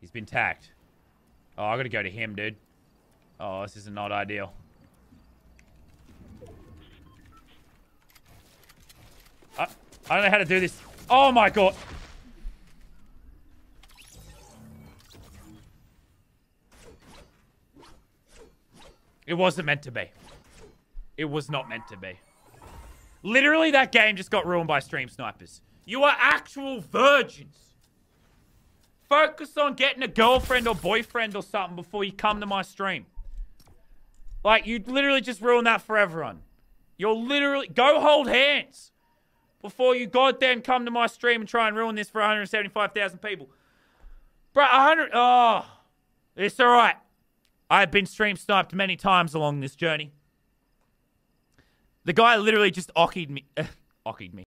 He's been tagged. Oh, I gotta go to him, dude. Oh, this is not ideal. I, I don't know how to do this. Oh my god. It wasn't meant to be. It was not meant to be. Literally, that game just got ruined by stream snipers. You are actual virgins. Focus on getting a girlfriend or boyfriend or something before you come to my stream. Like, you literally just ruined that for everyone. You're literally... Go hold hands before you goddamn come to my stream and try and ruin this for 175,000 people. Bro, 100... Oh. It's all right. I've been stream sniped many times along this journey. The guy literally just ockied me. ockied me.